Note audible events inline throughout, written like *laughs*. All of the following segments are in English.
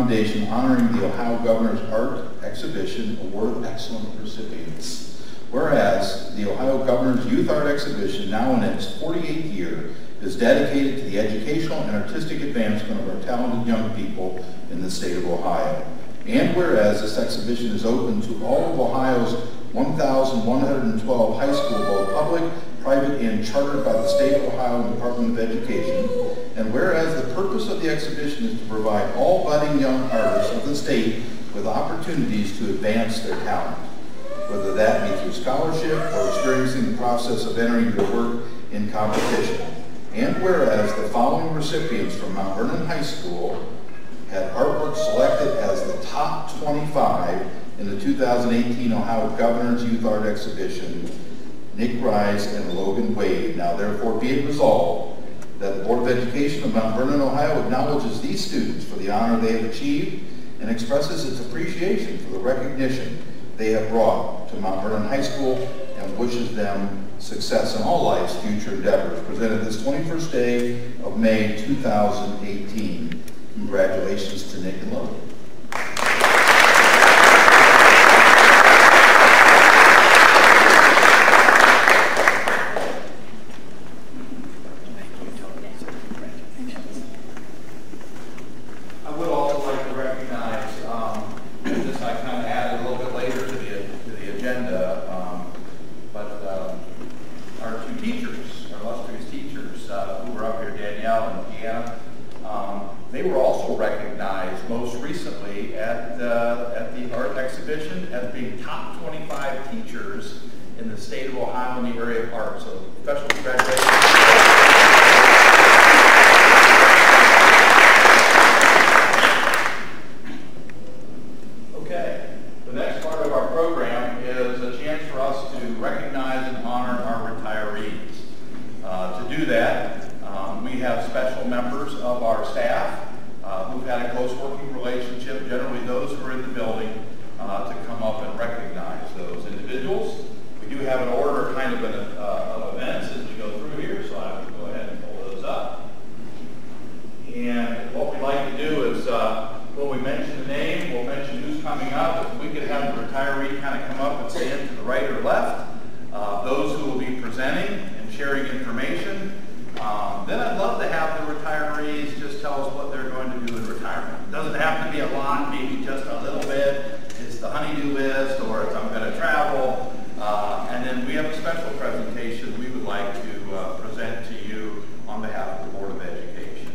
commendation honoring the Ohio Governor's Art Exhibition Award of recipients. Whereas the Ohio Governor's Youth Art Exhibition, now in its 48th year, is dedicated to the educational and artistic advancement of our talented young people in the state of Ohio. And whereas this exhibition is open to all of Ohio's 1,112 high schools, both public, private, and chartered by the State of Ohio Department of Education, whereas the purpose of the exhibition is to provide all budding young artists of the state with opportunities to advance their talent, whether that be through scholarship or experiencing the process of entering your work in competition. And whereas the following recipients from Mount Vernon High School had artwork selected as the top 25 in the 2018 Ohio Governor's Youth Art Exhibition, Nick Rise and Logan Wade. Now therefore be it resolved that the Board of Education of Mount Vernon, Ohio acknowledges these students for the honor they have achieved and expresses its appreciation for the recognition they have brought to Mount Vernon High School and wishes them success in all life's future endeavors. Presented this 21st day of May 2018. Congratulations to Nick and Logan. Just a little bit. It's the honeydew list, or it's I'm going to travel. Uh, and then we have a special presentation we would like to uh, present to you on behalf of the Board of Education.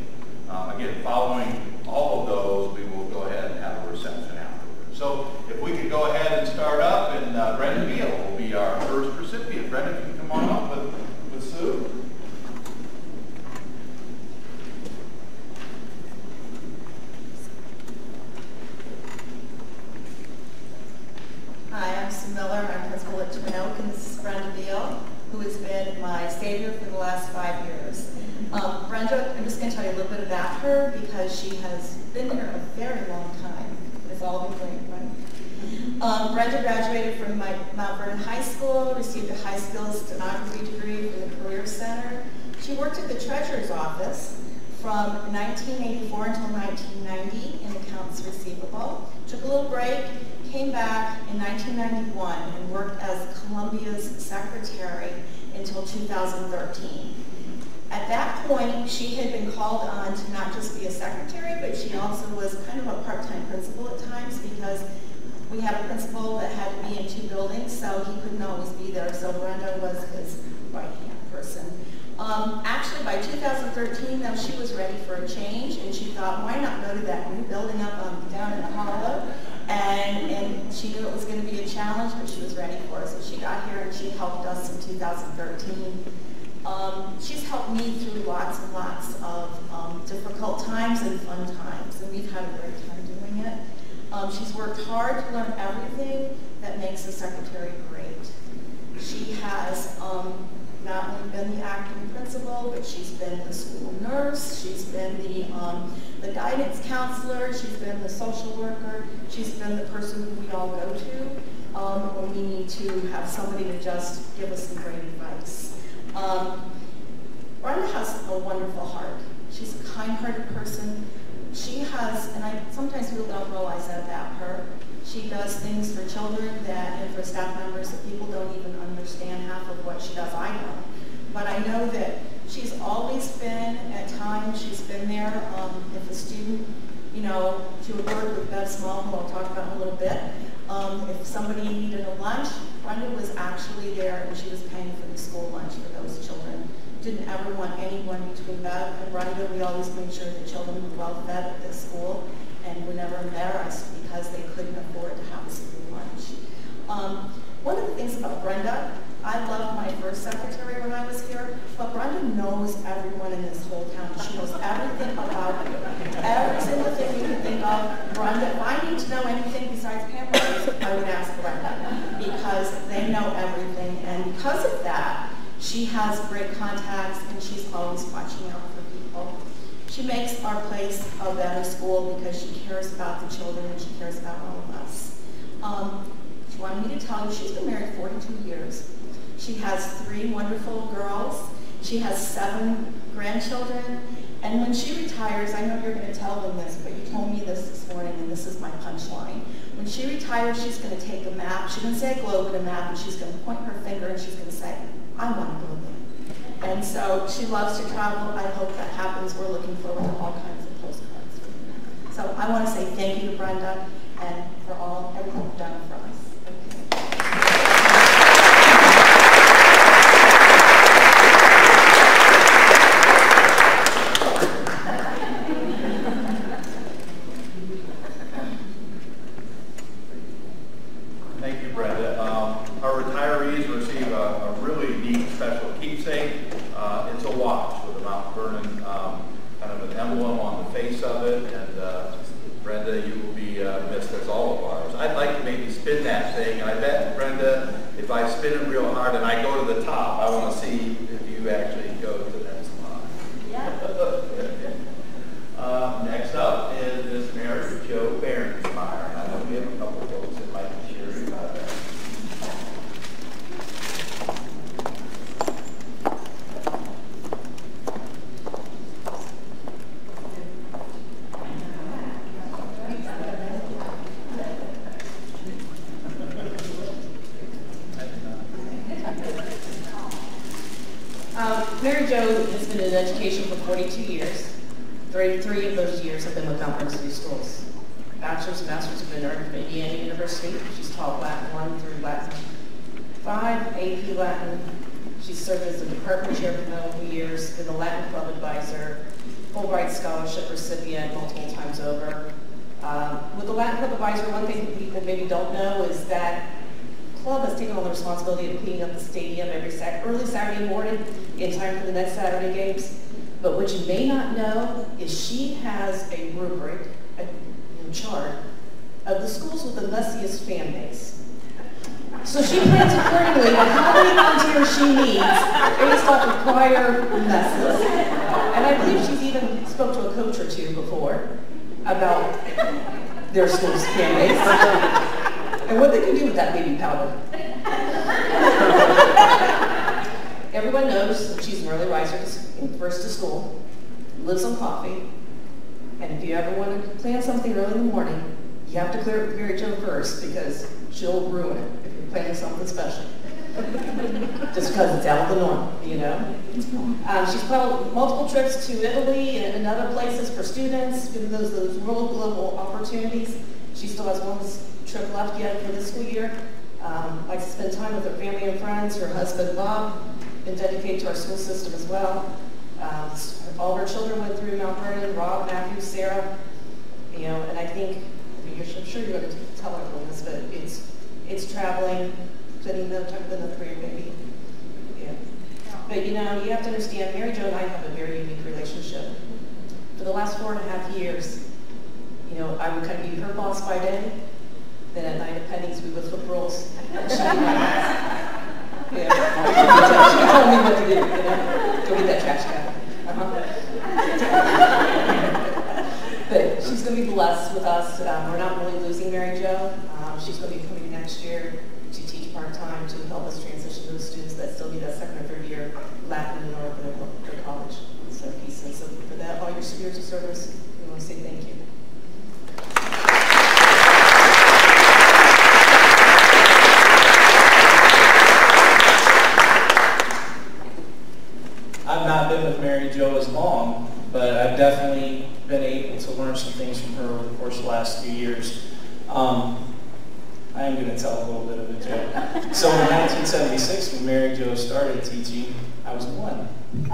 Uh, again, following all of those, we will go ahead and have a reception afterwards. So if we could go ahead and start up, and uh, Brenda Beal will be our first recipient. Brenda, if you can come on up with, with Sue. Hi, I'm Sue Miller. I'm is Brenda Beal, who has been my savior for the last five years. Um, Brenda, I'm just going to tell you a little bit about her because she has been there a very long time. It's all been great, right? Um, Brenda graduated from my, Mount Vernon High School, received a high skills stenography degree from the Career Center. She worked at the Treasurer's Office from 1984 until 1990 in accounts receivable. Took a little break, came back in 1991 and worked as Columbia's secretary until 2013. At that point, she had been called on to not just be a secretary, but she also was kind of a part-time principal at times because we had a principal that had to be in two buildings, so he couldn't always be there. So Brenda was his right-hand person. Um, actually, by 2013, though, she was ready for a change, and she thought, why not go to that new building up um, down in Harlow? And, and she knew it was going to be a challenge, but she was ready for it. So she got here, and she helped us in 2013. Um, she's helped me through lots and lots of um, difficult times and fun times, and we've had a great time doing it. Um, she's worked hard to learn everything that makes a secretary great. She has um, not only been the acting principal, but she's been the school nurse, she's been the, um, the guidance counselor, she's been the social worker, she's been the person who we all go to um, when we need to have somebody to just give us some great advice. Um, Brenda has a wonderful heart. She's a kind-hearted person. She has, and I sometimes people don't realize that about her, she does things for children that, and for staff members that people don't even understand half of what she does. I know. But I know that she's always been, at times, she's been there. Um, if a student, you know, she would work with Bev Small, who I'll talk about in a little bit. Um, if somebody needed a lunch, Brenda was actually there and she was paying for the school lunch for those children. Didn't ever want anyone between Bev and Brenda. We always made sure the children were well fed at the school and were never embarrassed because they couldn't afford to have a school lunch. Um, one of the things about Brenda, I loved my first secretary when I was here, but Brenda knows everyone in this whole town. She knows everything about you. Every single thing you can think of, Brenda, if I need to know anything besides Pampers, I would ask Brenda because they know everything. And because of that, she has great contacts and she's always watching out for people. She makes our place a better school because she cares about the children and she cares about all of us. Um, she wanted me to tell you she's been married 42 years. She has three wonderful girls. She has seven grandchildren. And when she retires, I know you're going to tell them this, but you told me this this morning, and this is my punchline. When she retires, she's going to take a map. She's going to say a globe and a map, and she's going to point her finger, and she's going to say, I want to go there. And so she loves to travel. I hope that happens. We're looking forward to all kinds of postcards. So I want to say thank you to Brenda and for all everything done for us. The norm, you know? Um, she's planned multiple trips to Italy and, and other places for students, given those, those global opportunities. She still has one trip left yet for this school year. Um, likes to spend time with her family and friends. Her husband, Bob, and dedicated to our school system as well. Um, all of her children went through Mount Vernon, Rob, Matthew, Sarah, you know, and I think, I'm sure you're going to tell everyone this, but it's, it's traveling, spending the time with another grandbaby. But you know, you have to understand, Mary Jo and I have a very unique relationship. For the last four and a half years, you know, I would kind of be her boss by day, then at night at Penny's we would flip roles. And she would *laughs* yeah. She would tell, she would tell me what to do, you know? Go get that trash can. Uh-huh. but she's going to be blessed with us. Um, we're not really losing Mary Jo. Um, she's going to be coming next year to teach part-time to help us transition that still need that second or third year Latin or their, their college so. And so for that, all your years of service, we want to say thank you. I've not been with Mary Jo as long, but I've definitely been able to learn some things from her over the course of the last few years. Um, I am going to tell a little bit of a joke. So in 1976, when Mary Jo started teaching, I was one. but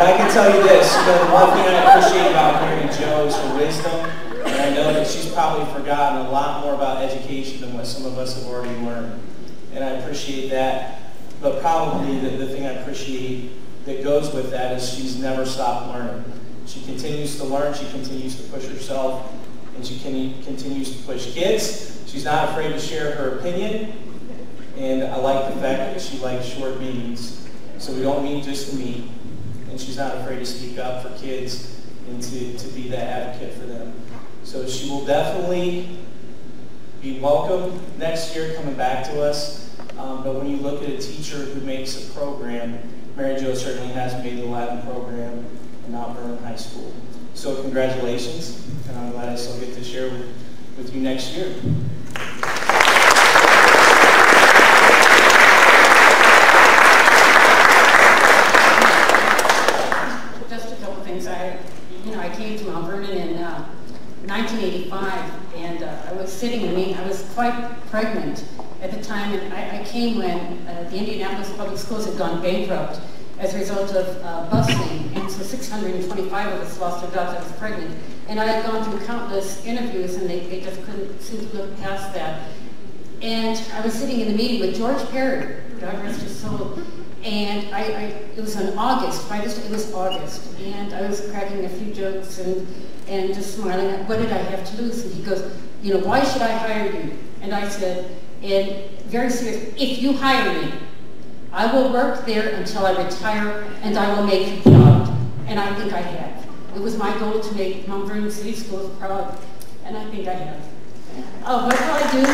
I can tell you this, you know, the one thing I appreciate about Mary Jo is her wisdom, and I know that she's probably forgotten a lot more about education than what some of us have already learned and I appreciate that. But probably the, the thing I appreciate that goes with that is she's never stopped learning. She continues to learn, she continues to push herself, and she can, continues to push kids. She's not afraid to share her opinion, and I like the fact that she likes short meetings. So we don't meet just to meet, and she's not afraid to speak up for kids and to, to be that advocate for them. So she will definitely be welcome next year coming back to us. Um, but when you look at a teacher who makes a program, Mary Jo certainly has made the Latin program in Mount Vernon High School. So congratulations, and I'm glad I still get to share with, with you next year. Just a couple things. I, you know, I came to Mount Vernon in uh, 1985, and uh, I was sitting in me. I was quite pregnant at the time, and I, I came when uh, the Indianapolis Public Schools had gone bankrupt as a result of uh, busing, and so 625 of us lost our jobs. I was pregnant, and I had gone through countless interviews, and they, they just couldn't seem to look past that. And I was sitting in the meeting with George Perry, God rest his soul, and I, I, it was in August, this, it was August, and I was cracking a few jokes and, and just smiling. What did I have to lose? And he goes, you know, why should I hire you? And I said, and very serious, if you hire me, I will work there until I retire and I will make you proud. And I think I have. it was my goal to make Mount Vernon City Schools proud, and I think I have. Uh, what will I do?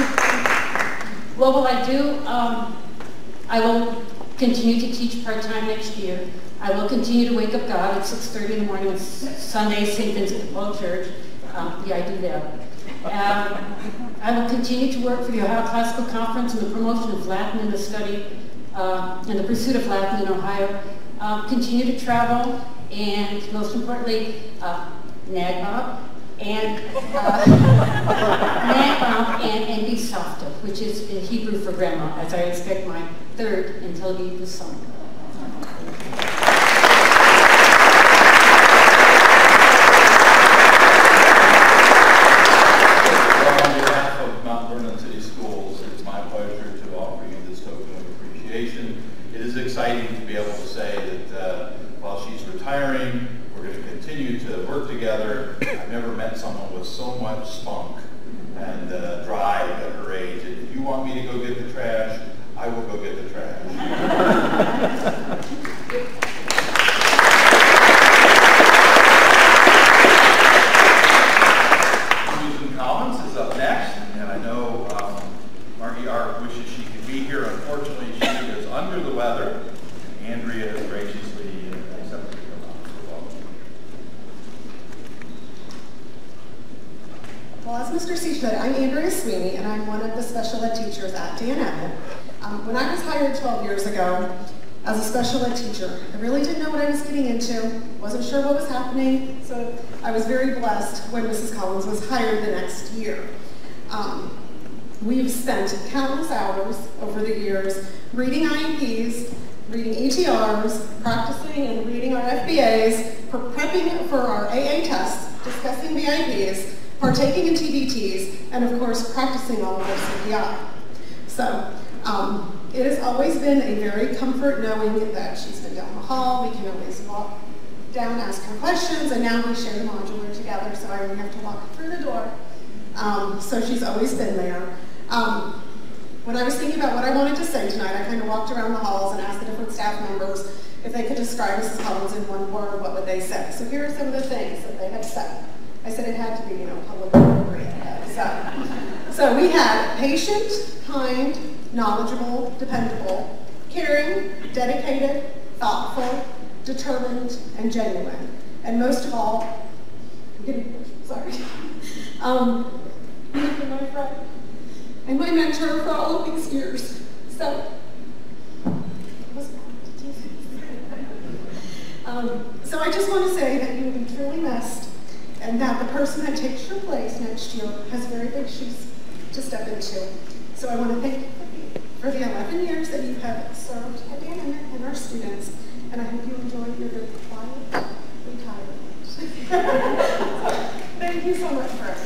What will I do? Um, I will continue to teach part-time next year. I will continue to wake up God at 6.30 in the morning on Sunday, St. Vincent de Paul Church. Um, yeah, I do that. Um, I will continue to work for the Ohio Classical Conference and the promotion of Latin in the study uh, and the pursuit of Latin in Ohio. Um, continue to travel and most importantly, uh, NAGMOB and uh, *laughs* NAGMOB and, and be savta, which is in Hebrew for grandma, as I expect my third until the summer. patient, kind, knowledgeable, dependable, caring, dedicated, thoughtful, determined, and genuine. And most of all, I'm getting, sorry. *laughs* Um, my friend and my mentor for all of these years. So, *laughs* um, so I just want to say that you have been truly missed and that the person that takes your place next year has very big shoes to step into. So I want to thank you for the 11 years that you have served Hadan and our students, and I hope you enjoy your very quiet retirement. *laughs* thank you so much for.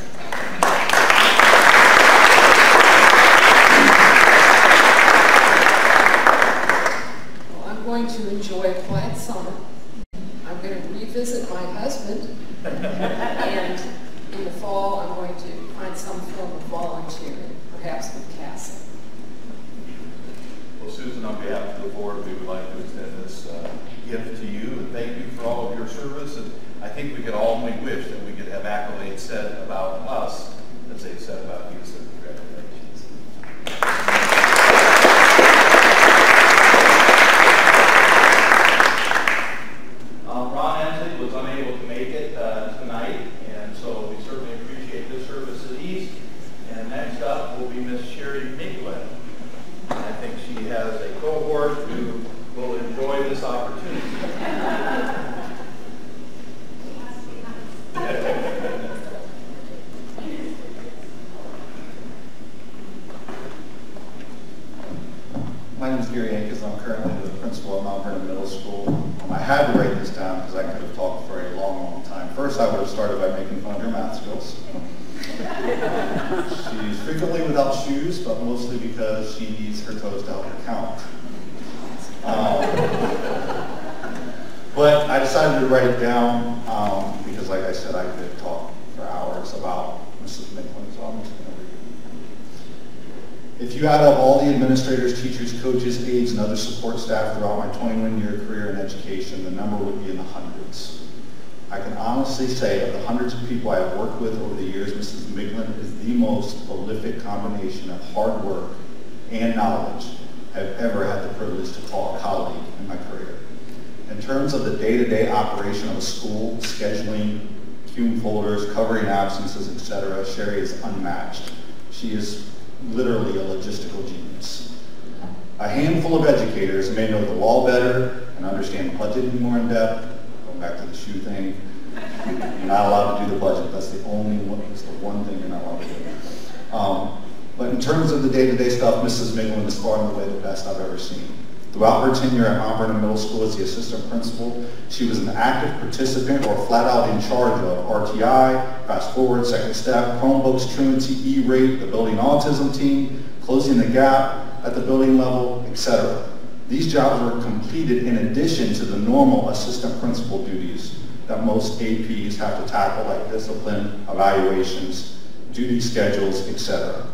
Throughout her tenure at Mount Vernon Middle School as the assistant principal, she was an active participant or flat out in charge of RTI, Fast ForWord, Second Step, Chromebooks, Truancy, E-Rate, the building autism team, closing the gap at the building level, etc. These jobs were completed in addition to the normal assistant principal duties that most APs have to tackle like discipline, evaluations, duty schedules, etc.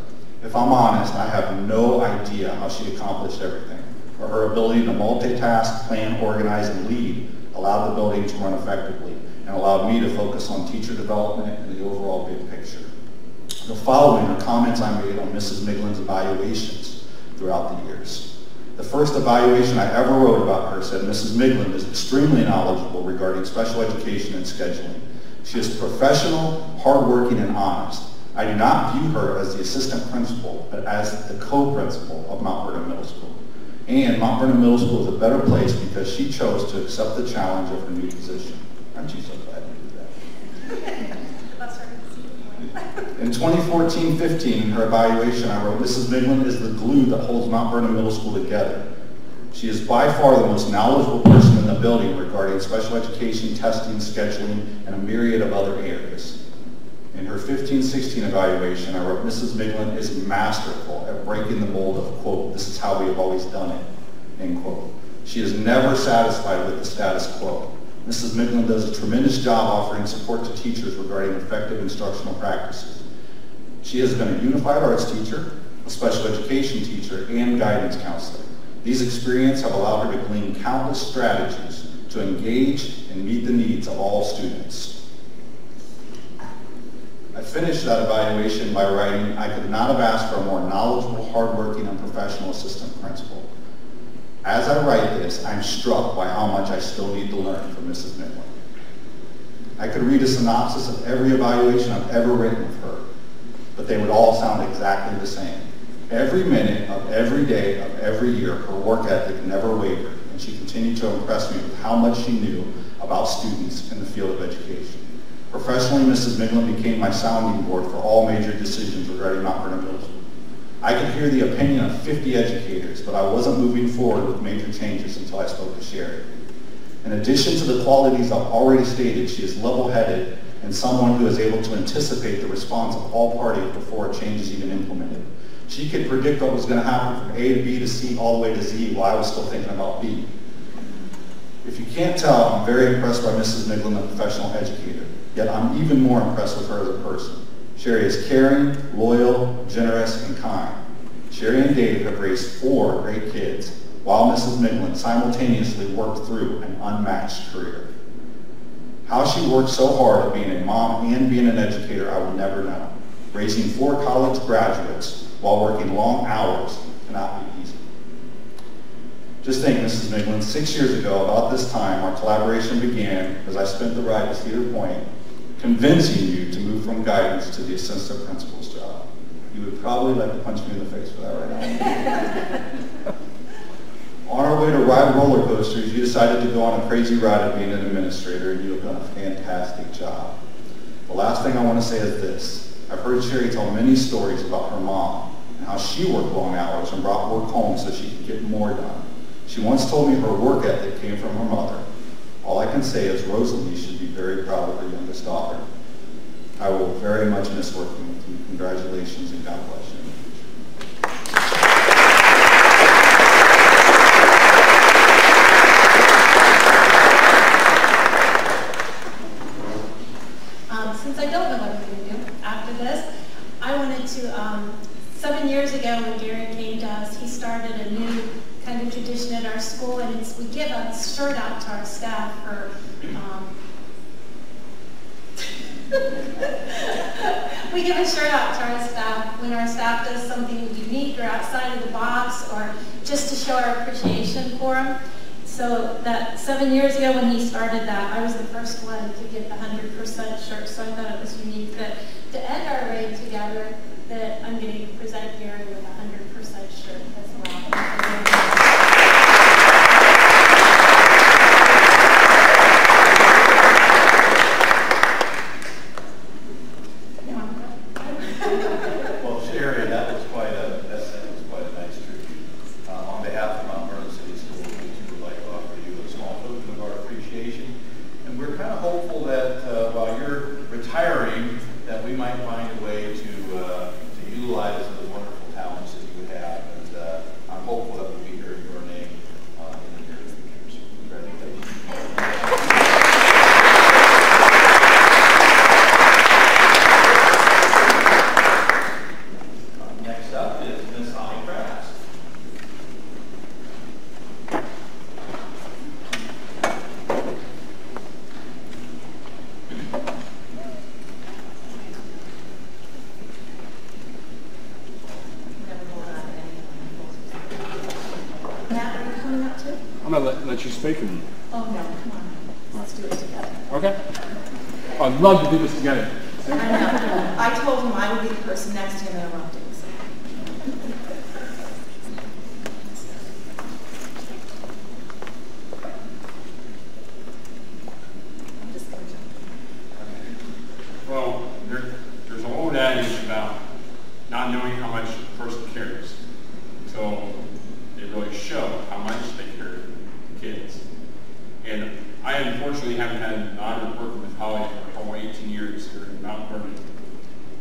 If I'm honest, I have no idea how she accomplished everything, or her ability to multitask, plan, organize, and lead allowed the building to run effectively and allowed me to focus on teacher development and the overall big picture. The following are comments I made on Mrs. Miglin's evaluations throughout the years. The first evaluation I ever wrote about her said Mrs. Miglin is extremely knowledgeable regarding special education and scheduling. She is professional, hardworking, and honest. I do not view her as the assistant principal, but as the co-principal of Mount Vernon Middle School. And Mount Vernon Middle School is a better place because she chose to accept the challenge of her new position. Aren't you so glad you did that? *laughs* In 2014-15, in her evaluation, I wrote, Mrs. Miglin is the glue that holds Mount Vernon Middle School together. She is by far the most knowledgeable person in the building regarding special education, testing, scheduling, and a myriad of other areas. In her 15-16 evaluation, I wrote, Mrs. Miglin is masterful at breaking the mold of, quote, this is how we have always done it, end quote. She is never satisfied with the status quo. Mrs. Miglin does a tremendous job offering support to teachers regarding effective instructional practices. She has been a unified arts teacher, a special education teacher, and guidance counselor. These experiences have allowed her to glean countless strategies to engage and meet the needs of all students. I finished that evaluation by writing, I could not have asked for a more knowledgeable, hardworking, and professional assistant principal. As I write this, I'm struck by how much I still need to learn from Mrs. Miglin. I could read a synopsis of every evaluation I've ever written of her, but they would all sound exactly the same. Every minute of every day of every year, her work ethic never wavered, and she continued to impress me with how much she knew about students in the field of education. Professionally, Mrs. Miglin became my sounding board for all major decisions regarding Middle School. I could hear the opinion of 50 educators, but I wasn't moving forward with major changes until I spoke to Sherry. In addition to the qualities I've already stated, she is level-headed and someone who is able to anticipate the response of all parties before a change is even implemented. She could predict what was going to happen from A to B to C all the way to Z while I was still thinking about B. If you can't tell, I'm very impressed by Mrs. Miglin, the professional educator. Yet I'm even more impressed with her as a person. Sherry is caring, loyal, generous, and kind. Sherry and Dave have raised four great kids, while Mrs. Miglin simultaneously worked through an unmatched career. How she worked so hard at being a mom and being an educator, I will never know. Raising four college graduates while working long hours cannot be easy. Just think, Mrs. Miglin, six years ago, about this time, our collaboration began as I spent the ride to Cedar Point convincing you to move from guidance to the assistant principal's job. You would probably like to punch me in the face for that right now. *laughs* on our way to ride roller coasters, you decided to go on a crazy ride of being an administrator, and you have done a fantastic job. The last thing I want to say is this. I've heard Sherry tell many stories about her mom and how she worked long hours and brought work home so she could get more done. She once told me her work ethic came from her mother. All I can say is Rosalie should be very proud of her youngest daughter. I will very much miss working with you. Congratulations and God bless you. Um, since I don't know what I'm going to do after this, I wanted to, um, seven years ago when Gary came to us, he started a new kind of tradition at our school, and it's we give a shirt out to our staff for um, *laughs* we give a shout out to our staff when our staff does something unique or outside of the box or just to show our appreciation for them. So that seven years ago when he started that, I was the first one to get the 100% shirt, so I thought it was unique that to end our raid together, that I'm getting to present Gary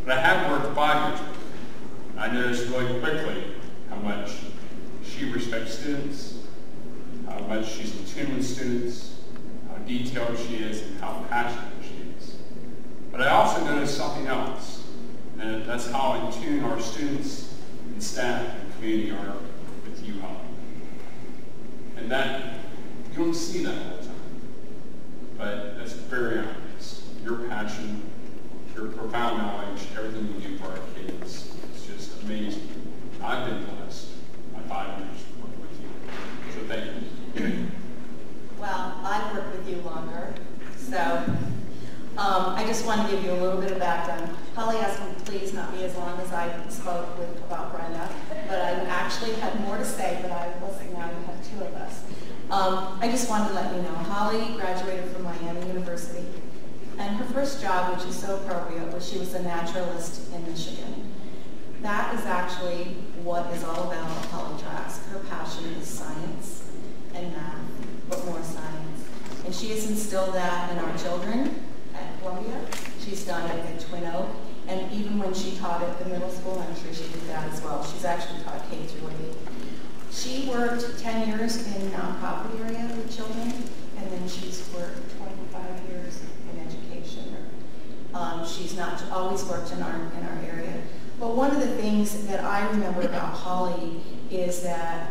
But I have worked five years with her. I noticed really quickly how much she respects students, how much she's in tune with students, how detailed she is, and how passionate she is. But I also noticed something else, and that's how in tune our students and staff and community are with you, Holly. And that, you don't see that all the time. But that's very obvious. Your passion, your profound knowledge, everything you do for our kids is just amazing. I've been blessed by five years working with you. So thank you. Well, I've worked with you longer, so um, I just want to give you a little bit of background. Holly asked me please not be as long as I spoke with about Brenda, but I actually had more to say, but I wasn't now you have two of us. Um, I just wanted to let you know, Holly graduated from Miami University, and her first job, which is so appropriate, was she was a naturalist in Michigan. That is actually what is all about Holly Trask. Her passion is science and math, but more science. And she has instilled that in our children at Columbia. She's done it at Twin Oak. And even when she taught at the middle school, I'm sure she did that as well. She's actually taught K through 8. She worked 10 years in the nonprofit area with children, and then she's worked 25 years. Um, she's not always worked in our, in our area. But one of the things that I remember about Holly is that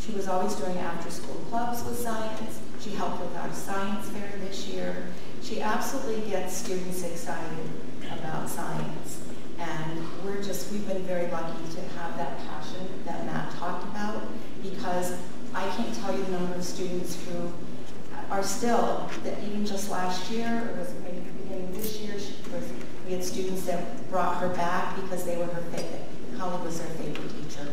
she was always doing after-school clubs with science. She helped with our science fair this year. She absolutely gets students excited about science. And we're just, we've been very lucky to have that passion that Matt talked about because I can't tell you the number of students who are still, that even just last year, or was it maybe the beginning of this year, was, we had students that brought her back because they were her favorite, Holly was their favorite teacher.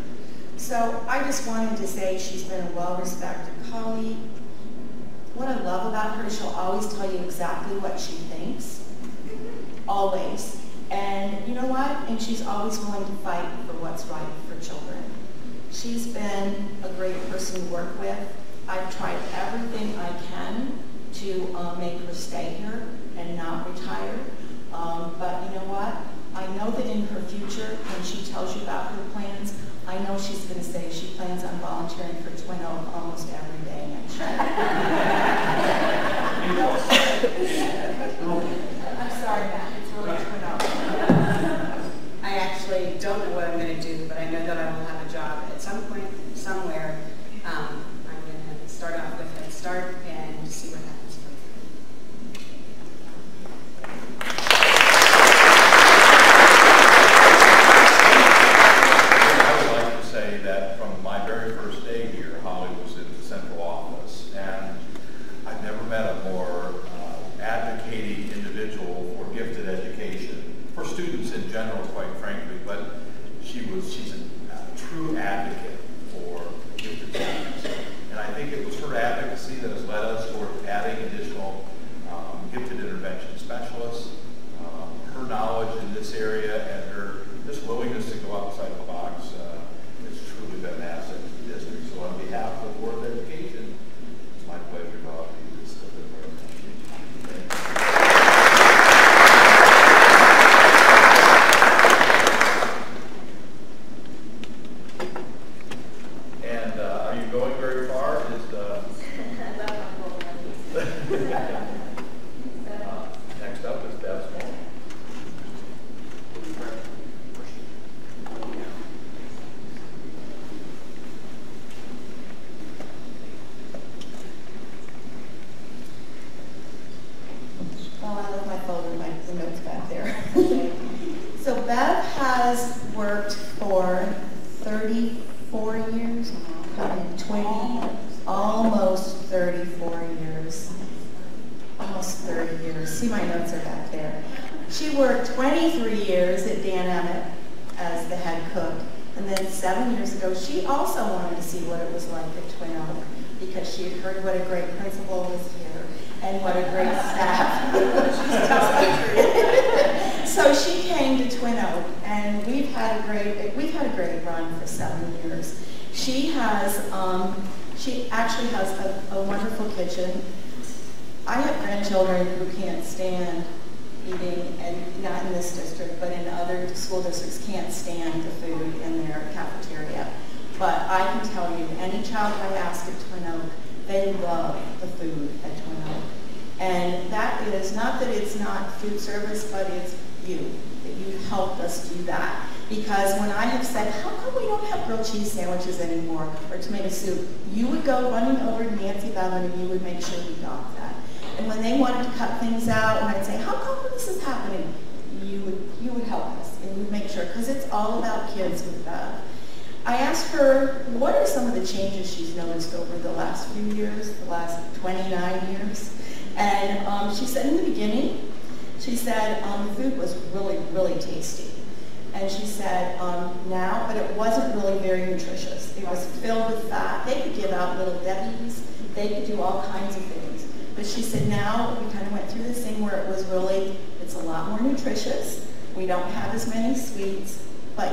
So I just wanted to say she's been a well-respected colleague. What I love about her, is she'll always tell you exactly what she thinks, always. And you know what? And she's always willing to fight for what's right for children. She's been a great person to work with. I've tried everything I can to uh, make her stay here and not retire. Um, but you know what? I know that in her future, when she tells you about her plans, I know she's going to say she plans on volunteering for Twin Oak almost every day next year. *laughs* I'm sorry, Matt. It's really Twin Oak. I actually don't know what I'm going to do, but I know that I will have a job at some point, somewhere start off with Head Start and see what happens. I would like to say that from my very first day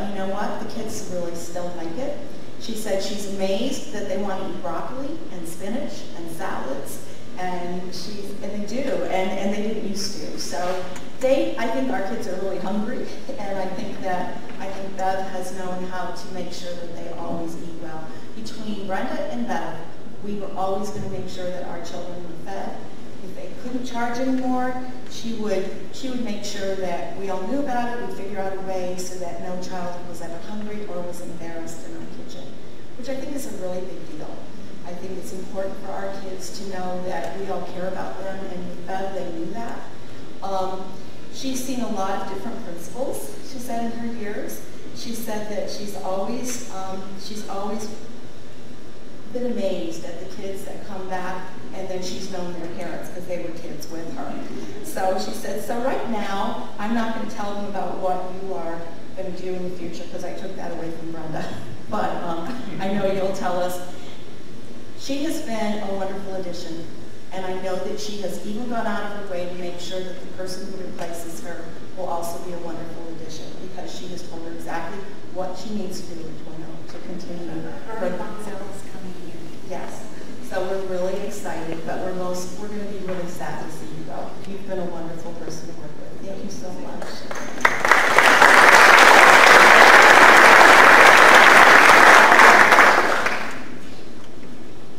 You know what? The kids really still like it. She said she's amazed that they want to eat broccoli and spinach and salads. And she and they do, and, and they didn't used to. So they, I think our kids are really hungry, and I think that, I think Bev has known how to make sure that they always eat well. Between Brenda and Bev, we were always going to make sure that our children were fed. If they couldn't charge anymore, she would, she would make sure that we all knew about it, we'd figure out a way so that no child was ever hungry or was embarrassed in our kitchen, which I think is a really big deal. I think it's important for our kids to know that we all care about them, and Bev, they knew that. Um, she's seen a lot of different principals, she said in her years. She said that she's always, um, she's always been amazed at the kids that come back and then she's known their parents because they were kids with her. So she said, so right now, I'm not going to tell them about what you are going to do in the future because I took that away from Brenda. *laughs* But um, I know you'll tell us. She has been a wonderful addition, and I know that she has even gone out of her way to make sure that the person who replaces her will also be a wonderful addition because she has told her exactly what she needs to do Oak to continue her. Yes. So we're really excited, but we're most we're going to be really sad to see you go. You've been a wonderful person to work with. Thank you so much.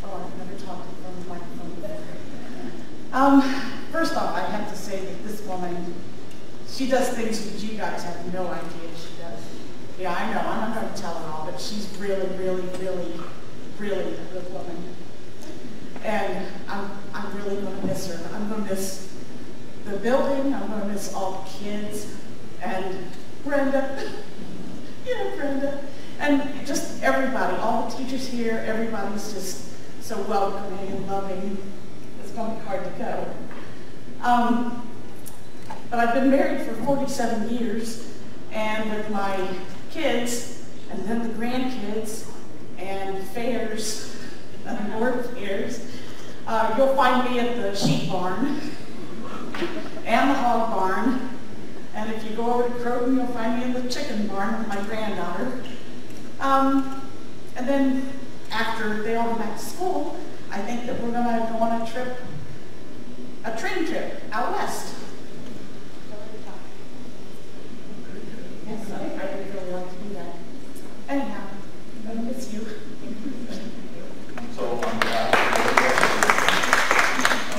Oh, I've never talked before. Um, first off, I have to say that this woman, she does things that you guys have no idea she does. Yeah, I know, I'm not going to tell it all, but she's really, really, really, really a good woman. And I'm, I'm really going to miss her. I'm going to miss the building, I'm going to miss all the kids, and Brenda. *coughs* yeah, Brenda. And just everybody, all the teachers here, everybody's just so welcoming and loving. It's going to be hard to go. Um, but I've been married for 47 years, and with my kids, and then the grandkids, and fairs, and board fairs. Uh, you'll find me at the sheep barn and the hog barn. And if you go over to Croton, you'll find me in the chicken barn with my granddaughter. Um, and then after they all go back to school, I think that we're going to go on a trip, a train trip out west. Yes, I, I would really like to do that. Anyhow, I'm going to miss you. So on behalf of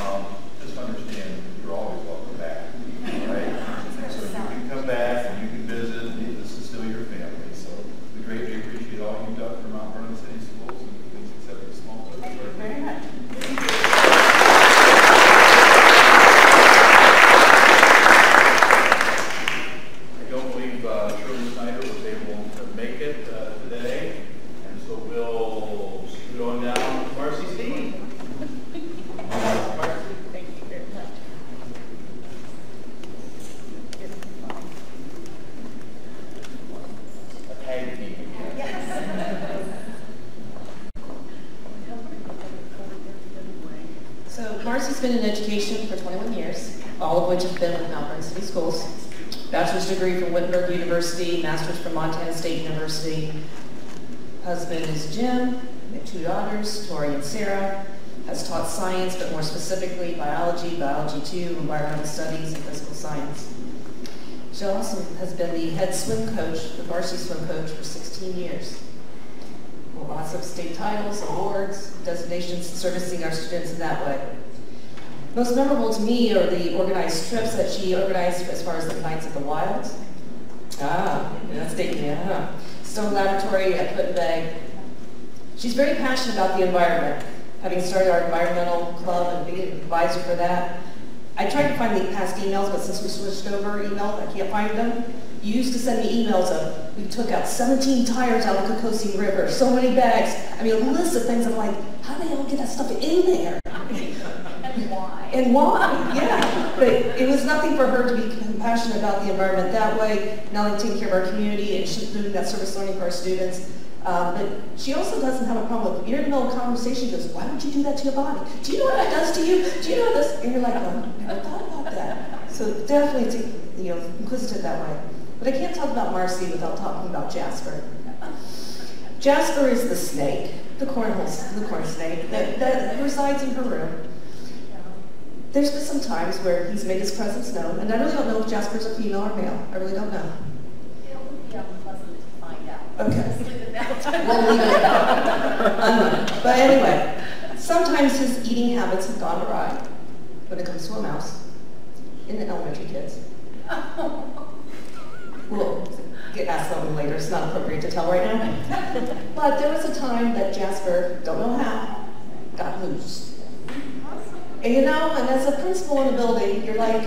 um, just understand, you're always welcome back, right? So you can come back and you can visit, and this is still your family. So we greatly appreciate all you've done for Mount Vernon City Schools and please accept this small token. Thank you very much. I don't believe uh, Shirley Snyder was able to make it uh, today, and so we'll scoot on down to Marcy Steen. Marcy. Thank you very much. A tag team. So Marcy's been in education for 21 years, all of which have been with Mount Vernon City Schools. Bachelor's degree from Wittenberg University, Montana State University. Husband is Jim, they have two daughters, Tori and Sarah. Has taught science, but more specifically biology, biology 2, environmental studies, and physical science. She also has been the head swim coach, the varsity swim coach, for 16 years. Lots of state titles, awards, designations, servicing our students in that way. Most memorable to me are the organized trips that she organized as far as the Nights of the Wild. Ah, that's dating me, huh? Stone Laboratory at Put-in-Bay. She's very passionate about the environment, having started our environmental club and being an advisor for that. I tried to find the past emails, but since we switched over email, I can't find them. You used to send me emails of, we took out 17 tires out of the Kokosing River, so many bags. I mean, a list of things. I'm like, how do they all get that stuff in there? *laughs* And why? And why? Yeah. But it was nothing for her to be compassionate about the environment that way, not only taking care of our community, and she's doing that service learning for our students. Um, but she also doesn't have a problem with, you're in the middle of a conversation, goes, why would you do that to your body? Do you know what that does to you? Do you know this? And you're like, oh, I never thought about that. So definitely, take, you know, inquisitive that way. But I can't talk about Marcy without talking about Jasper. Jasper is the snake, the cornhole, the corn snake that, that resides in her room. There's been some times where he's made his presence known, and I really don't know if Jasper's a female or male. I really don't know. It would be unpleasant to find out. Okay. Let's leave it. We'll leave it at that. Unknown. But anyway, sometimes his eating habits have gone awry when it comes to a mouse in the elementary kids. *laughs* We'll get asked that one later. It's not appropriate to tell right now. But there was a time that Jasper, don't know how, got loose. And you know, and as a principal in the building, you're like,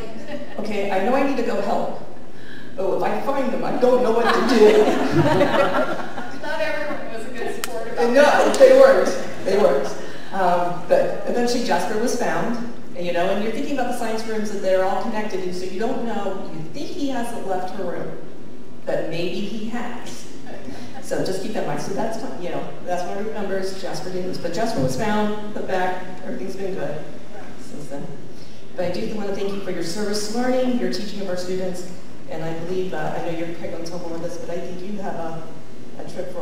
okay, I know I need to go help. But if I find them, I don't know what to do. *laughs* Not everyone was a good sport about No, they weren't. They weren't. Um, but eventually Jasper was found. And, you know, and you're thinking about the science rooms that they're all connected to, so you don't know, you think he hasn't left her room, but maybe he has. So just keep that in mind. So that's, fine, you know, that's one of the numbers. Jasper didn't, but Jasper was found, put back, everything's been good then. But I do want to thank you for your service learning, your teaching of our students, and I believe, uh, I know you're pregnant to with this, but I think you have a, a trip for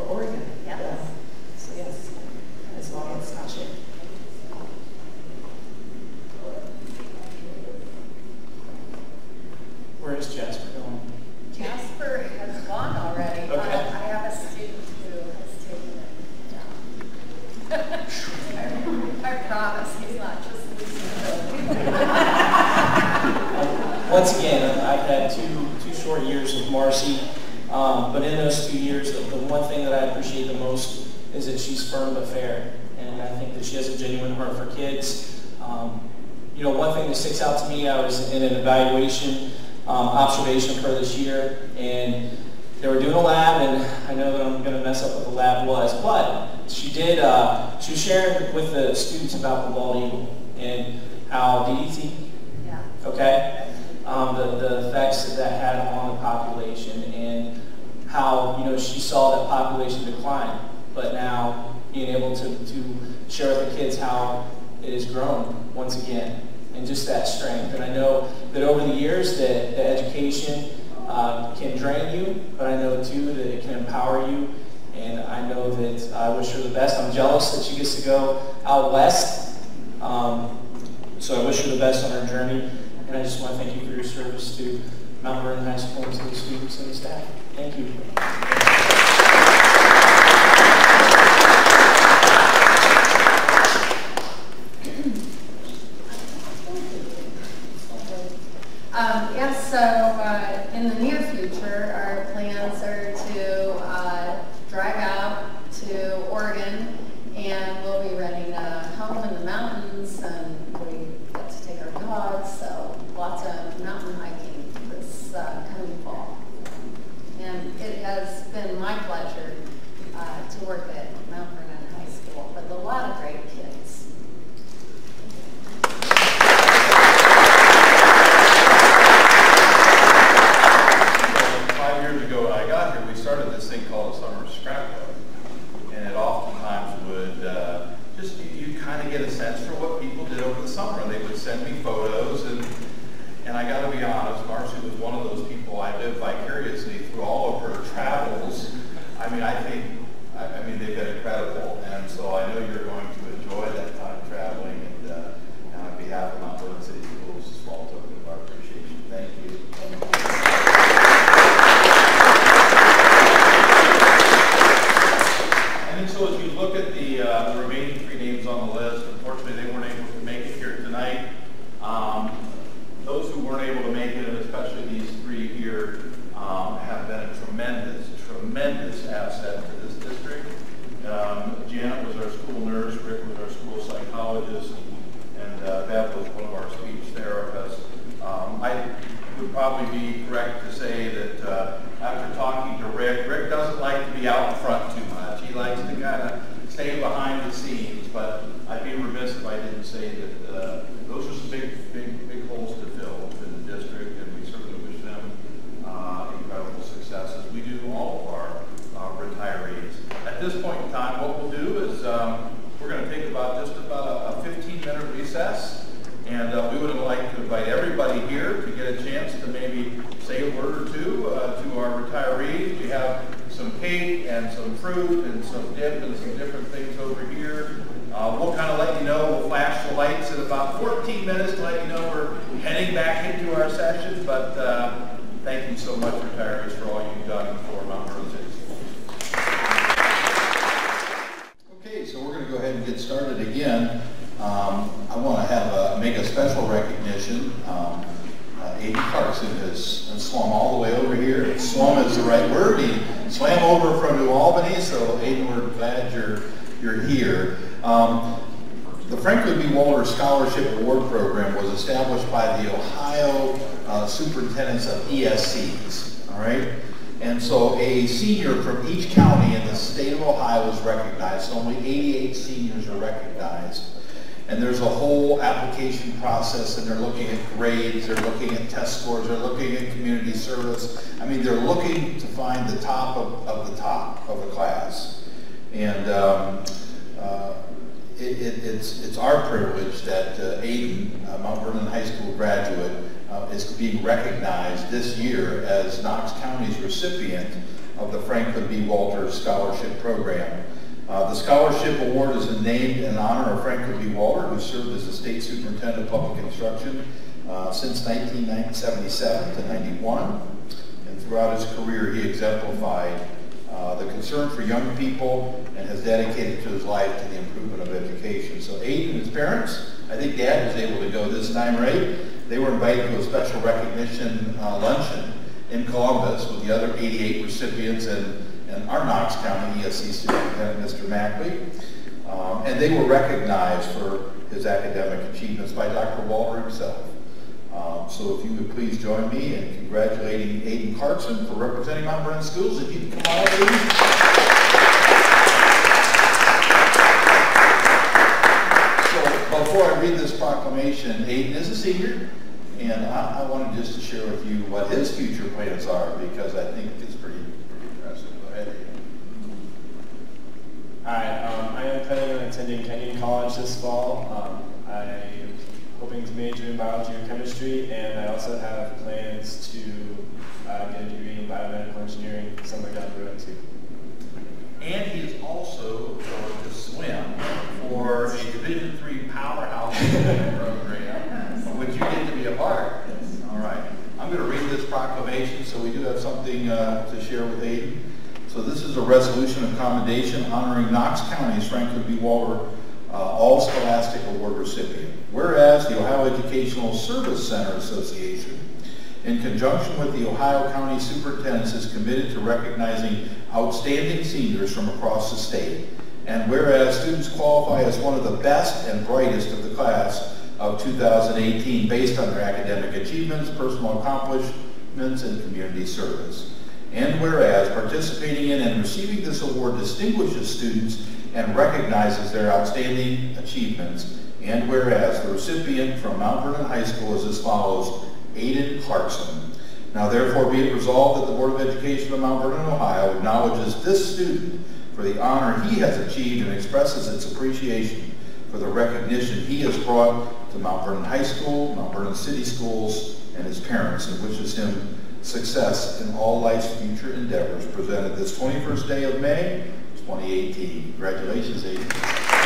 psychologist, and uh, Bev was one of our speech therapists. Um, I would probably be correct to say that uh, after talking to Rick, Rick doesn't like to be out in front too much. He likes to kind of stay behind the scenes, but I'd be remiss if I didn't say that uh, those are some big, big, big holes to fill within the district, and we certainly wish them uh, incredible successes. We do all of our uh, retirees. At this point in time, what we'll do is um, we're going to take about just about a 15-minute recess. And uh, we would like to invite everybody here to get a chance to maybe say a word or two uh, to our retirees. We have some cake and some fruit and some dip and some different things over here. Uh, we'll kind of let you know, we'll flash the lights in about 14 minutes to let you know we're heading back into our session. But uh, thank you so much, retirees, for all you've done for Mount Schools. Okay, so we're going to go ahead and get started again. Um, I want to have a, make a special recognition. Um, uh, Aiden Carson has swum all the way over here. Swum is the right word. He swam over from New Albany, so Aiden, we're glad you're you're here. Um, the Franklin B. Walter Scholarship Award Program was established by the Ohio uh, Superintendents of ESCs. All right. And so a senior from each county in the state of Ohio is recognized. Only 88 seniors are recognized. And there's a whole application process and they're looking at grades, they're looking at test scores, they're looking at community service. I mean, they're looking to find the top of, of the top of the class. And um, uh, it, it, it's, it's our privilege that uh, Aiden, uh, Mount Vernon High School graduate, uh, is being recognized this year as Knox County's recipient of the Franklin B. Walters Scholarship Program. Uh, the scholarship award is named in honor of Franklin B. Walter, who served as the state superintendent of public instruction uh, since 1977 to 91. And throughout his career, he exemplified uh, the concern for young people and has dedicated to his life to the improvement of education. So Aiden and his parents, I think Dad was able to go this time, right? They were invited to a special recognition uh, luncheon in Columbus with the other 88 recipients and, and our Knox County ESC superintendent, Mr. Mackley. Um, and they were recognized for his academic achievements by Dr. Walter himself. Um, so if you would please join me in congratulating Aiden Clarkson for representing Mount Vernon Schools. If you can come on. So before I read this proclamation, Aiden is a senior, and I, I wanted just to share with you what his future plans are because I think Hi, um, I am planning on attending Kenyon College this fall. Um, I am hoping to major in biology and chemistry, and I also have plans to uh, get a degree in biomedical engineering somewhere down the road, too. And he is also going to swim for a Division III powerhouse *laughs* program, which you get to be a part. All right. I'm going to read this proclamation, so we do have something uh, to share with Aiden. So this is a resolution of commendation honoring Knox County's Franklin B. Walter uh, All Scholastic Award recipient. Whereas the Ohio Educational Service Center Association, in conjunction with the Ohio County Superintendents, is committed to recognizing outstanding seniors from across the state. And whereas students qualify as one of the best and brightest of the class of 2018 based on their academic achievements, personal accomplishments, and community service. And whereas participating in and receiving this award distinguishes students and recognizes their outstanding achievements. And whereas the recipient from Mount Vernon High School is as follows, Aidan Clarkson. Now therefore be it resolved that the Board of Education of Mount Vernon, Ohio acknowledges this student for the honor he has achieved and expresses its appreciation for the recognition he has brought to Mount Vernon High School, Mount Vernon City Schools, and his parents, and wishes him success in all life's future endeavors presented this 21st day of May, 2018. Congratulations, Agent.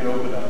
glaube, da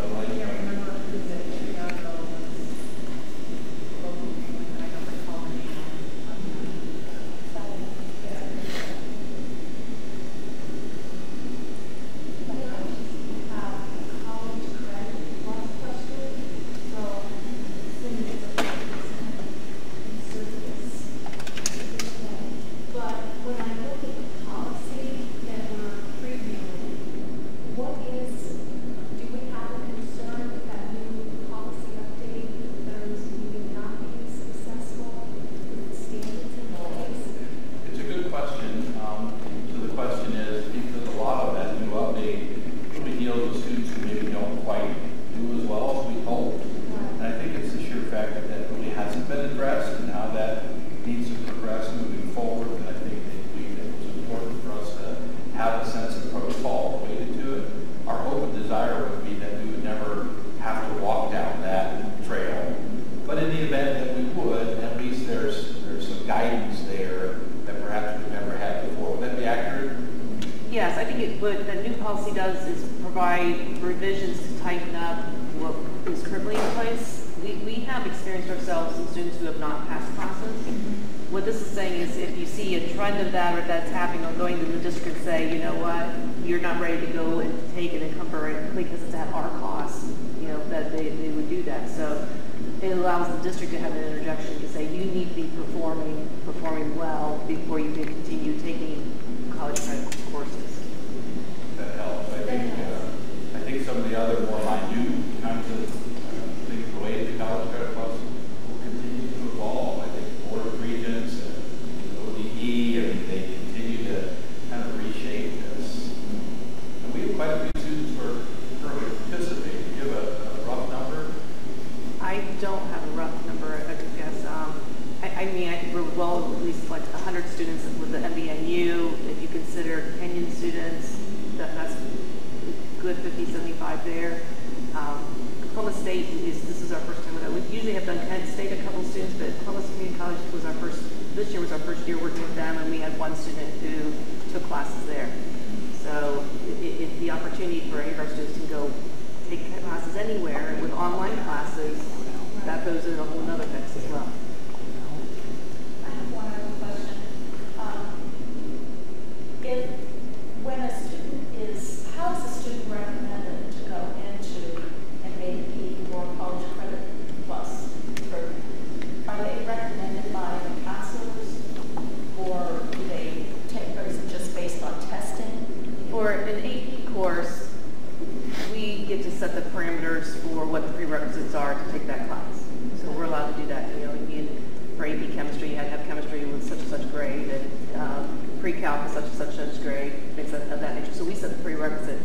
grade and um, pre-calc is such and such such grade, things of, of that nature. So we set the prerequisite.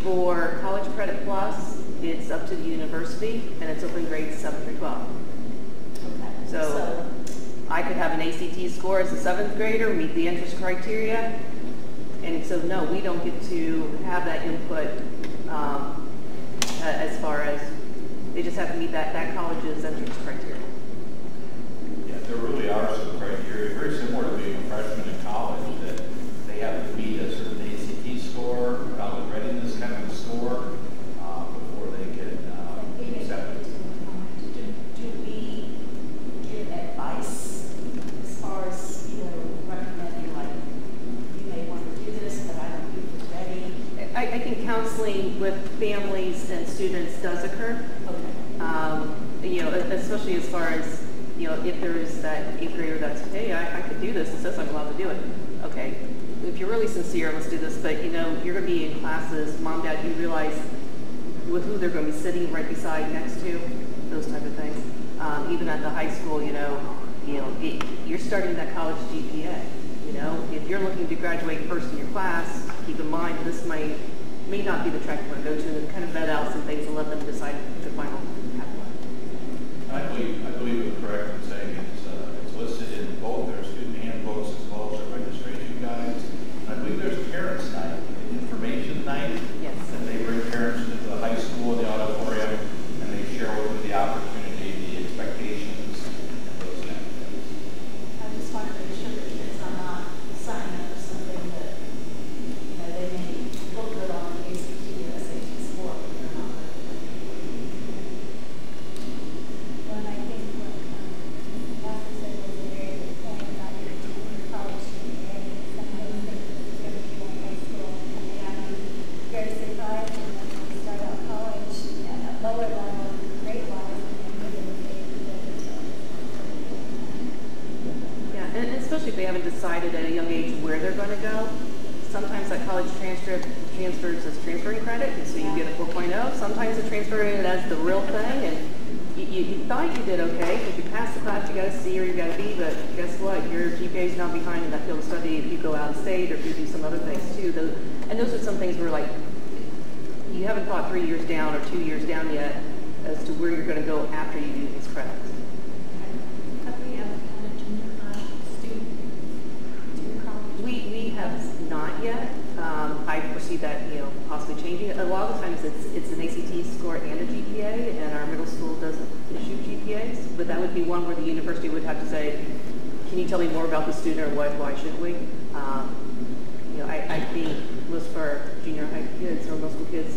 For College Credit Plus, it's up to the university and it's open grades 7 through 12. Okay. So, so, I could have an ACT score as a 7th grader, meet the entrance criteria, and so no, we don't get to have that input um, as far as, they just have to meet that, that college's entrance criteria. Yeah, there really are some criteria with families and students does occur. Okay. Um, you know, especially as far as, you know, if there is that eighth grader that's, hey, I, I could do this, it says I'm allowed to do it. Okay, if you're really sincere, let's do this, but you know, you're going to be in classes, mom, dad, you realize with who they're going to be sitting right beside, next to, those type of things. Um, even at the high school, you know, you know, it, you're starting that college GPA. You know, if you're looking to graduate first in your class, keep in mind this might may not be the track you want to go to, and kind of vet out some things and let them decide the final pathway. I believe, I believe it's correct. two years down yet as to where you're going to go after you do these credits. We, we have not yet. Um, I foresee that, you know, possibly changing. A lot of the times it's, it's an ACT score and a GPA, and our middle school doesn't issue GPAs, but that would be one where the university would have to say, can you tell me more about the student or why, why should we? Um, you know, I, I think most of our junior high kids or middle school kids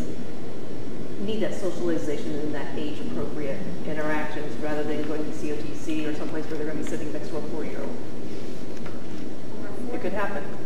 need that socialization and that age-appropriate interactions rather than going to COTC or someplace where they're going to be sitting next to a four-year-old. It could happen.